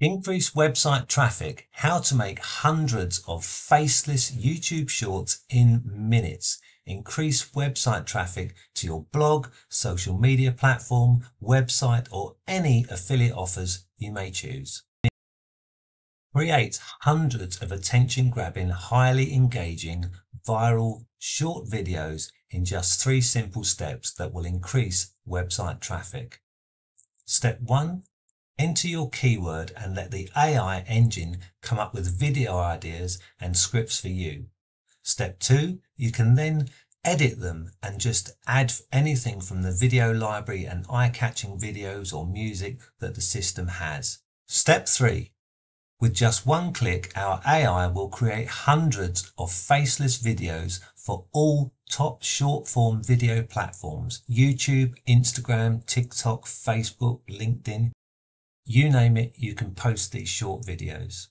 Increase website traffic, how to make hundreds of faceless YouTube shorts in minutes. Increase website traffic to your blog, social media platform, website, or any affiliate offers you may choose. Create hundreds of attention grabbing, highly engaging, viral short videos in just three simple steps that will increase website traffic. Step 1 Enter your keyword and let the AI engine come up with video ideas and scripts for you. Step two, you can then edit them and just add anything from the video library and eye-catching videos or music that the system has. Step three, with just one click, our AI will create hundreds of faceless videos for all top short form video platforms YouTube, Instagram, TikTok, Facebook, LinkedIn, you name it, you can post these short videos.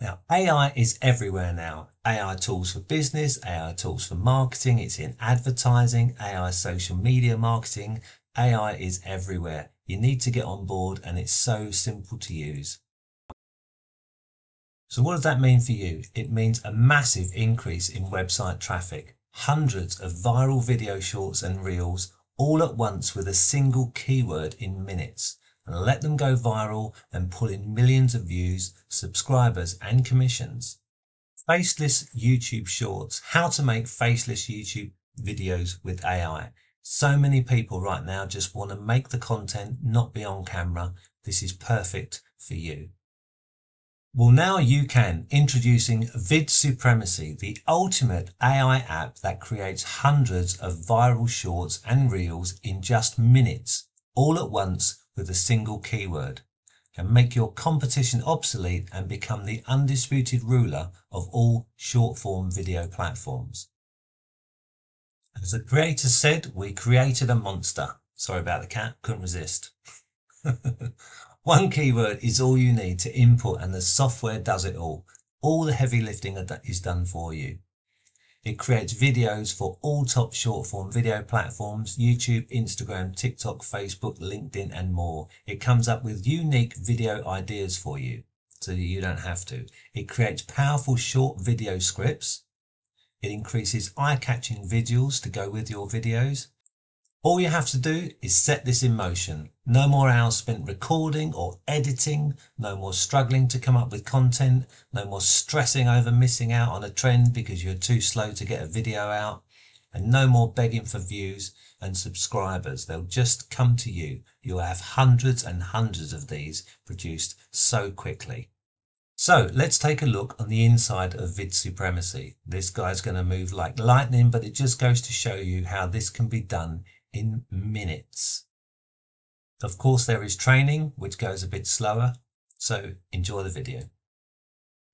Now, AI is everywhere now. AI tools for business, AI tools for marketing, it's in advertising, AI social media marketing. AI is everywhere. You need to get on board and it's so simple to use. So what does that mean for you? It means a massive increase in website traffic. Hundreds of viral video shorts and reels all at once with a single keyword in minutes let them go viral and pull in millions of views, subscribers and commissions. Faceless YouTube Shorts, how to make faceless YouTube videos with AI. So many people right now just want to make the content, not be on camera. This is perfect for you. Well, now you can. Introducing Vid Supremacy, the ultimate AI app that creates hundreds of viral shorts and reels in just minutes, all at once with a single keyword can make your competition obsolete and become the undisputed ruler of all short-form video platforms. As the creator said, we created a monster. Sorry about the cat, couldn't resist. One keyword is all you need to input and the software does it all. All the heavy lifting is done for you. It creates videos for all top short form video platforms, YouTube, Instagram, TikTok, Facebook, LinkedIn, and more. It comes up with unique video ideas for you so that you don't have to. It creates powerful short video scripts. It increases eye-catching visuals to go with your videos. All you have to do is set this in motion. No more hours spent recording or editing, no more struggling to come up with content, no more stressing over missing out on a trend because you're too slow to get a video out, and no more begging for views and subscribers. They'll just come to you. You'll have hundreds and hundreds of these produced so quickly. So let's take a look on the inside of Vid Supremacy. This guy's going to move like lightning, but it just goes to show you how this can be done in minutes. Of course, there is training, which goes a bit slower. So enjoy the video.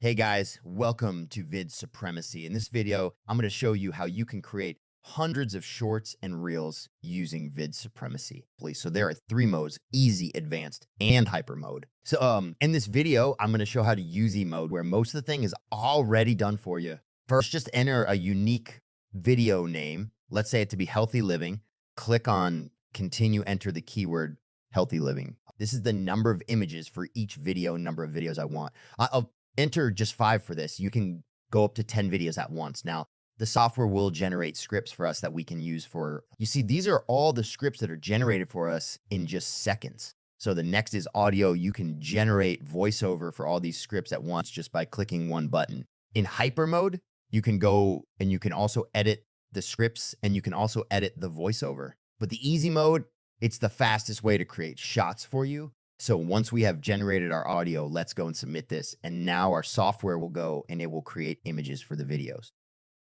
Hey guys, welcome to Vid Supremacy. In this video, I'm going to show you how you can create hundreds of shorts and reels using vid supremacy. Please so there are three modes, easy, advanced, and hyper mode. So um, in this video, I'm going to show how to use e mode where most of the thing is already done for you. First, just enter a unique video name. Let's say it to be healthy living click on continue, enter the keyword healthy living. This is the number of images for each video, number of videos I want. I'll enter just five for this. You can go up to 10 videos at once. Now, the software will generate scripts for us that we can use for, you see, these are all the scripts that are generated for us in just seconds. So the next is audio. You can generate voiceover for all these scripts at once just by clicking one button. In hyper mode, you can go and you can also edit the scripts and you can also edit the voiceover. But the easy mode, it's the fastest way to create shots for you. So once we have generated our audio, let's go and submit this. And now our software will go and it will create images for the videos.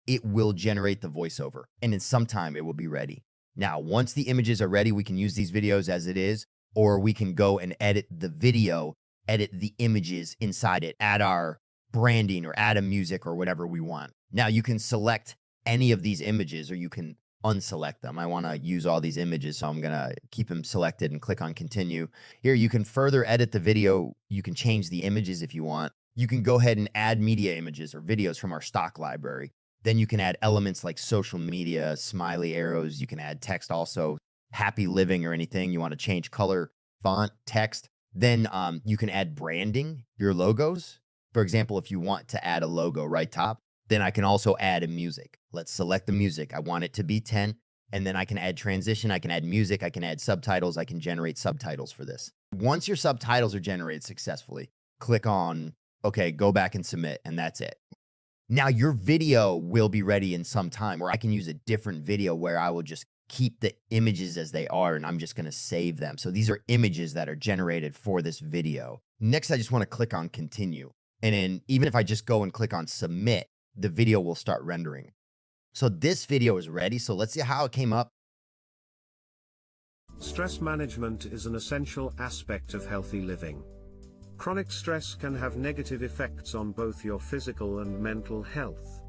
It will generate the voiceover and in some time it will be ready. Now, once the images are ready, we can use these videos as it is, or we can go and edit the video, edit the images inside it, add our branding or add a music or whatever we want. Now you can select any of these images or you can unselect them. I want to use all these images, so I'm going to keep them selected and click on continue. Here, you can further edit the video. You can change the images if you want. You can go ahead and add media images or videos from our stock library. Then you can add elements like social media, smiley arrows. You can add text also, happy living or anything. You want to change color, font, text. Then um, you can add branding, your logos. For example, if you want to add a logo right top, then I can also add a music. Let's select the music. I want it to be 10. And then I can add transition, I can add music, I can add subtitles, I can generate subtitles for this. Once your subtitles are generated successfully, click on, okay, go back and submit, and that's it. Now your video will be ready in some time, or I can use a different video where I will just keep the images as they are and I'm just going to save them. So these are images that are generated for this video. Next, I just want to click on continue. And then even if I just go and click on submit, the video will start rendering. So this video is ready. So let's see how it came up. Stress management is an essential aspect of healthy living. Chronic stress can have negative effects on both your physical and mental health.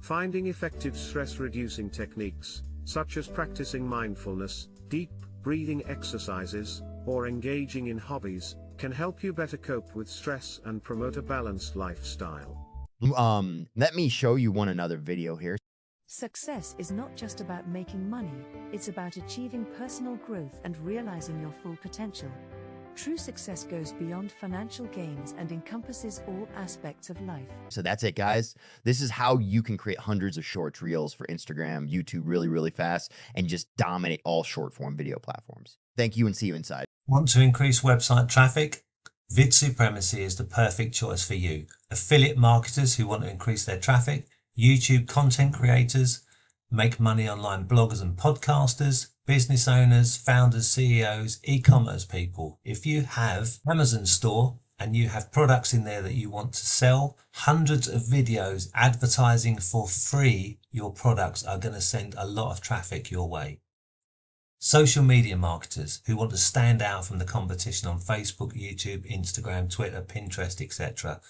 Finding effective stress reducing techniques, such as practicing mindfulness, deep breathing exercises, or engaging in hobbies, can help you better cope with stress and promote a balanced lifestyle. Um, let me show you one another video here. Success is not just about making money, it's about achieving personal growth and realizing your full potential. True success goes beyond financial gains and encompasses all aspects of life. So that's it, guys. This is how you can create hundreds of short reels for Instagram, YouTube really, really fast and just dominate all short form video platforms. Thank you and see you inside. Want to increase website traffic? Vid Supremacy is the perfect choice for you. Affiliate marketers who want to increase their traffic, YouTube content creators, make money online bloggers and podcasters, business owners, founders, CEOs, e-commerce people. If you have Amazon store and you have products in there that you want to sell, hundreds of videos advertising for free your products are going to send a lot of traffic your way. Social media marketers who want to stand out from the competition on Facebook, YouTube, Instagram, Twitter, Pinterest, etc.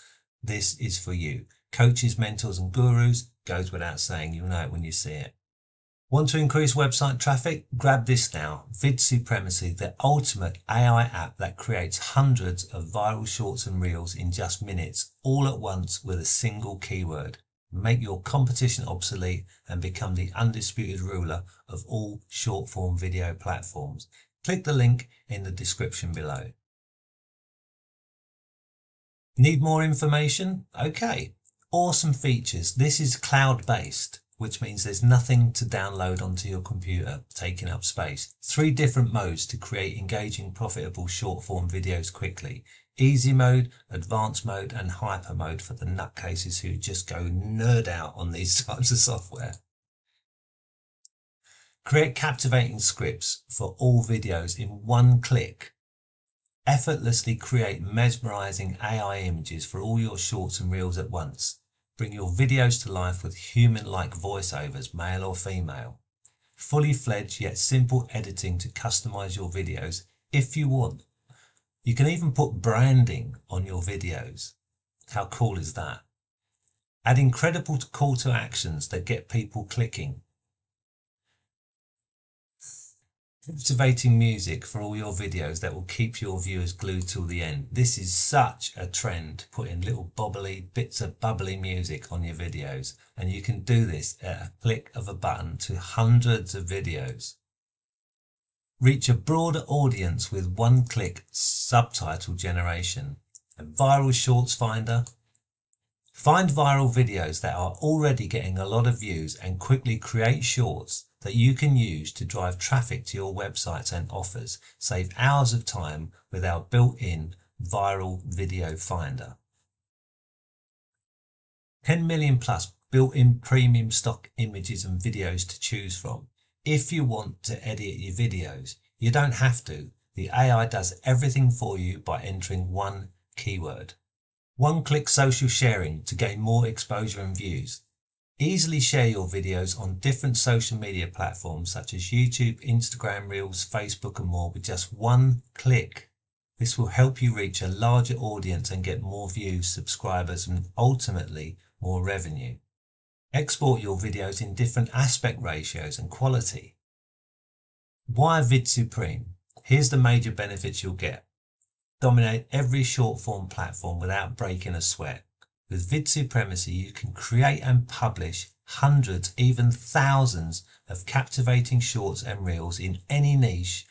This is for you. Coaches, mentors and gurus goes without saying. You'll know it when you see it. Want to increase website traffic? Grab this now. Vid Supremacy, the ultimate AI app that creates hundreds of viral shorts and reels in just minutes, all at once with a single keyword. Make your competition obsolete and become the undisputed ruler of all short form video platforms. Click the link in the description below. Need more information? Okay. Awesome features. This is cloud based which means there's nothing to download onto your computer taking up space. Three different modes to create engaging, profitable short form videos quickly. Easy mode, advanced mode and hyper mode for the nutcases who just go nerd out on these types of software. Create captivating scripts for all videos in one click. Effortlessly create mesmerizing AI images for all your shorts and reels at once. Bring your videos to life with human-like voiceovers, male or female. Fully fledged yet simple editing to customize your videos if you want. You can even put branding on your videos. How cool is that? Add incredible call to actions that get people clicking. Captivating music for all your videos that will keep your viewers glued till the end. This is such a trend, putting little bobbly bits of bubbly music on your videos. And you can do this at a click of a button to hundreds of videos. Reach a broader audience with one click subtitle generation. A viral shorts finder. Find viral videos that are already getting a lot of views and quickly create shorts that you can use to drive traffic to your websites and offers. Save hours of time with our built-in viral video finder. 10 million plus built-in premium stock images and videos to choose from. If you want to edit your videos, you don't have to. The AI does everything for you by entering one keyword. One-click social sharing to gain more exposure and views. Easily share your videos on different social media platforms such as YouTube, Instagram Reels, Facebook and more with just one click. This will help you reach a larger audience and get more views, subscribers and ultimately more revenue. Export your videos in different aspect ratios and quality. Why Vid Supreme? Here's the major benefits you'll get. Dominate every short form platform without breaking a sweat. With vid supremacy, you can create and publish hundreds, even thousands of captivating shorts and reels in any niche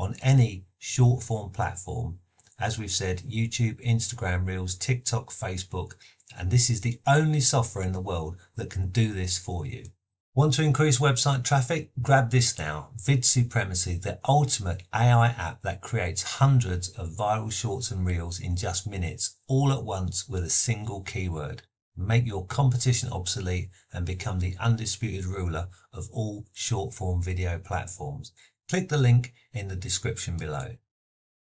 on any short form platform as we've said, YouTube, Instagram Reels, TikTok, Facebook, and this is the only software in the world that can do this for you. Want to increase website traffic? Grab this now. Vid Supremacy, the ultimate AI app that creates hundreds of viral shorts and reels in just minutes, all at once with a single keyword. Make your competition obsolete and become the undisputed ruler of all short form video platforms. Click the link in the description below.